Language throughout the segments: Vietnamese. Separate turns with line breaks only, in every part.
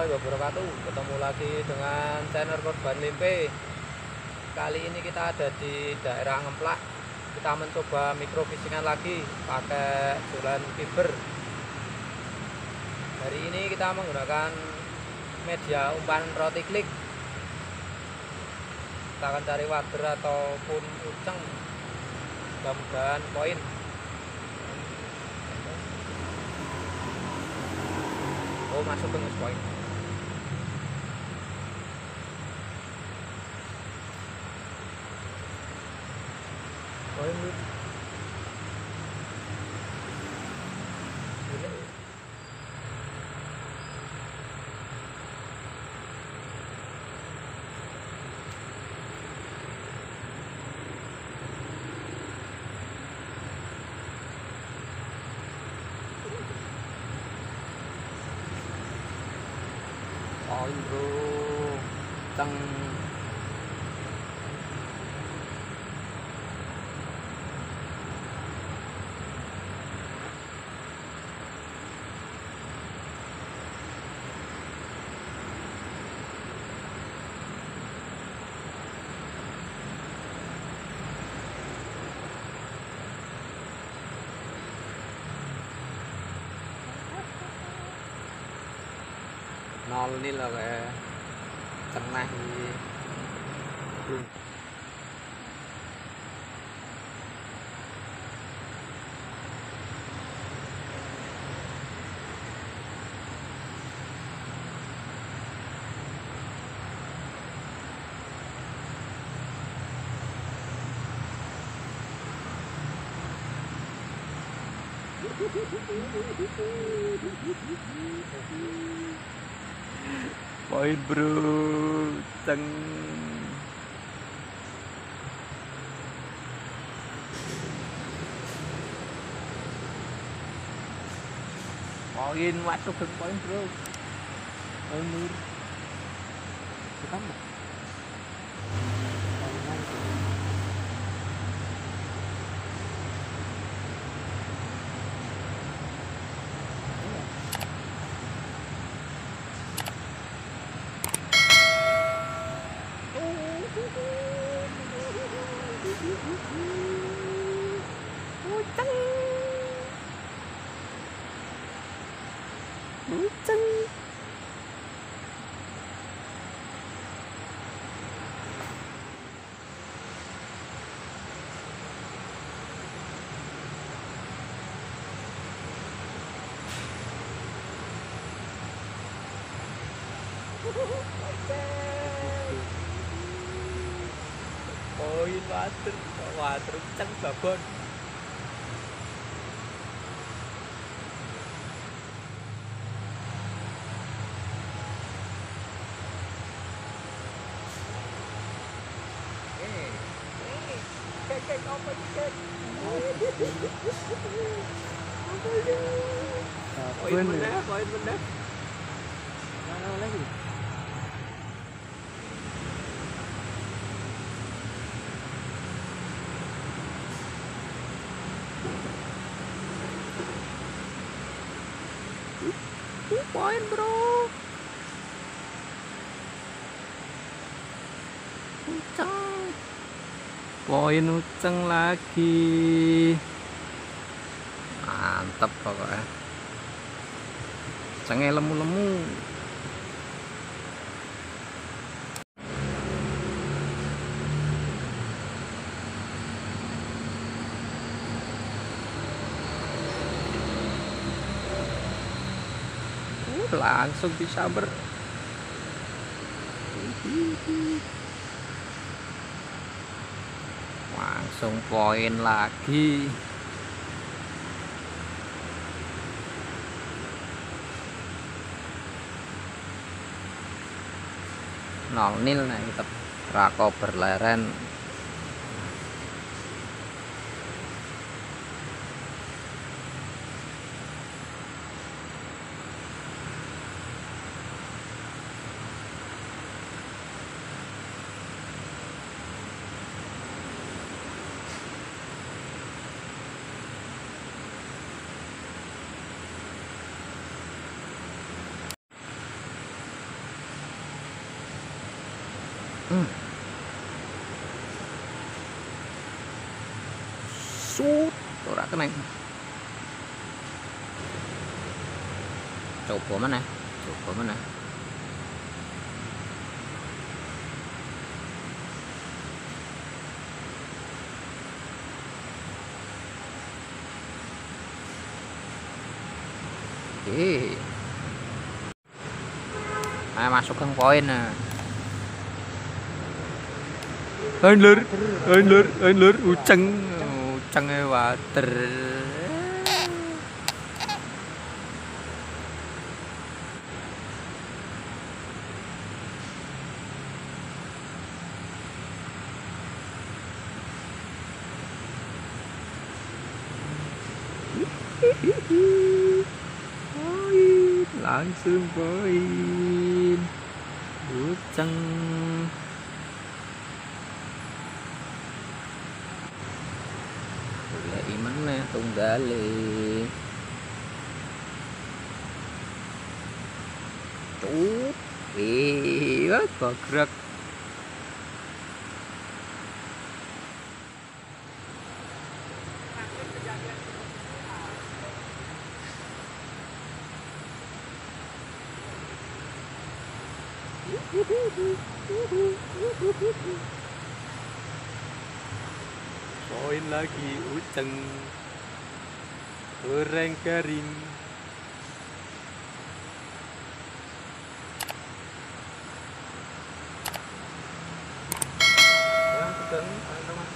Warahmatullahi wabarakatuh. Ketemu lagi dengan channel Korban Limpe. Kali ini kita ada di daerah Ngemplak. Kita mencoba mikro fishingan lagi Pakai jualan fiber. Hari ini kita menggunakan media umpan roti klik. Kita akan cari wader ataupun uceng. Mudah-mudahan poin. Oh masuk ke point poin tăng non nên là cái tầng này luôn. Boy bro, teng. Boyin masuk ke boy bro. Onur. Kita poin nur kita mau Uceng. Uceng. Poin water, water ceng babon. Poin mana? Poin mana? Mana lagi? Poin bro. Uceng. Poin uceng lagi. Mantap pokoknya. Cengnya lemu-lemu. langsung bisa ber, langsung poin lagi nol nil nah kita rako berleren. Ừ. sút đồ đã các bạn chụp của mình này chụp của mình này Oke. Okay. Nah, masuk ke poin nah. Anh lur, anh lur, anh lur, xương với. Water. Poin, langsung poin. Uceng. Golek meneh tunggale. Cut. Iya, Woohoo! Poin lagi uceng. Goreng kering Yang sedang, ada mas.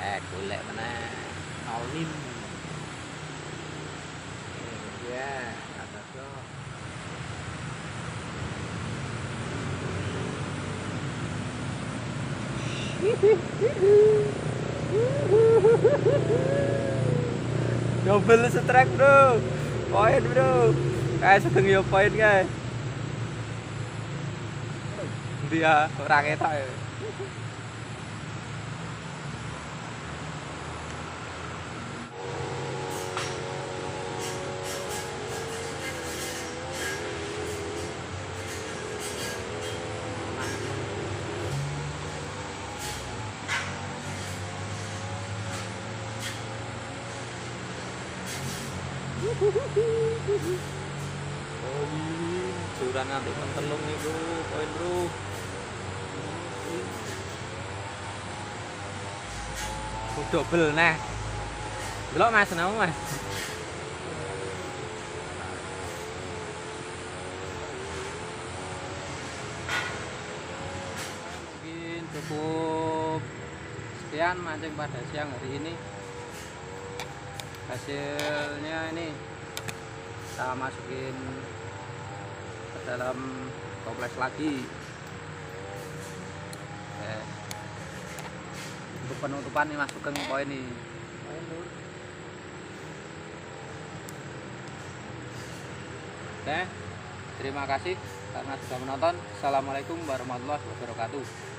Eh, golek mana? Olim. Yeah. Double strike bro. Poin bro. Kayak sedang ya poin kayak Dia orang etak ya Curang nanti nih Oh, double nah Delok mas, kenapa mas? Mungkin cukup sekian mancing pada siang hari ini hasilnya ini kita masukin ke dalam toples lagi Oke. untuk penutupan nih masukkan poin nih Oke, terima kasih karena sudah menonton. Assalamualaikum warahmatullahi wabarakatuh.